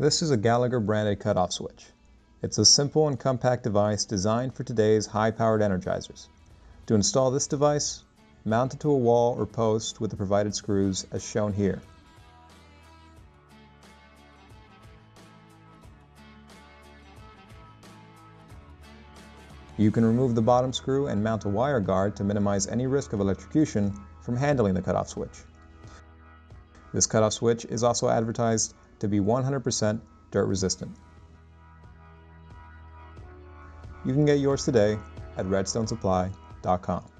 This is a Gallagher branded cutoff switch. It's a simple and compact device designed for today's high-powered energizers. To install this device, mount it to a wall or post with the provided screws as shown here. You can remove the bottom screw and mount a wire guard to minimize any risk of electrocution from handling the cutoff switch. This cutoff switch is also advertised to be 100% dirt resistant. You can get yours today at redstonesupply.com.